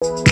you.